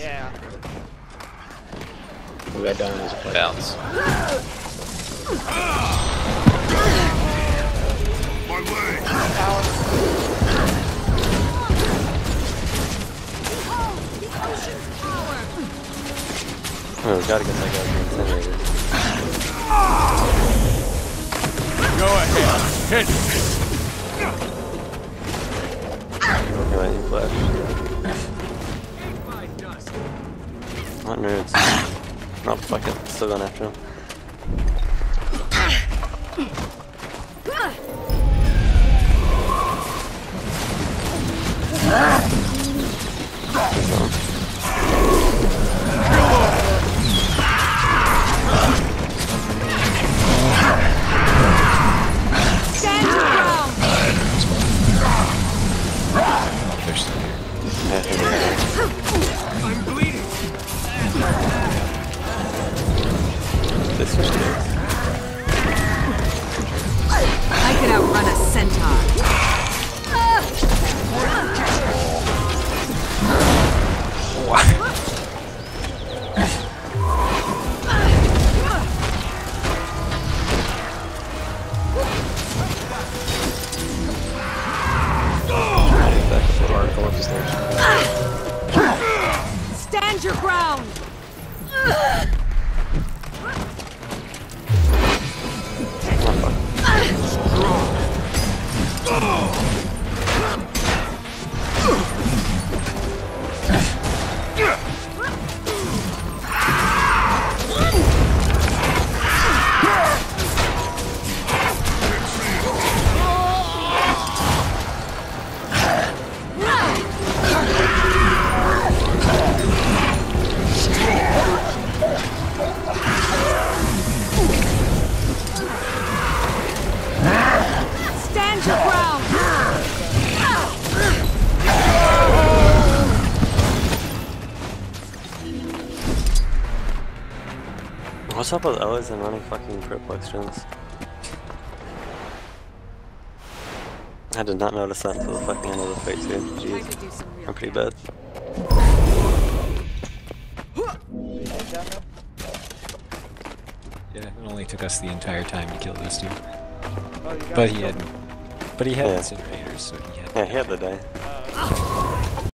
Yeah. We got down as a player. Bounce. Oh, we gotta get that guy incinerated. Go ahead. Hit. What nerds? Oh, fuck it. Still going after him. The stairs. Stand your ground! What's up with always and running fucking Cripplex gens? I did not notice that until the fucking end of the fight too. I Jeez, could do some real I'm pretty bad. Yeah, it only took us the entire time to kill this dude. Oh, you got But he had, but he had Yeah. incinerators, so he had. Yeah, he had the day. Uh,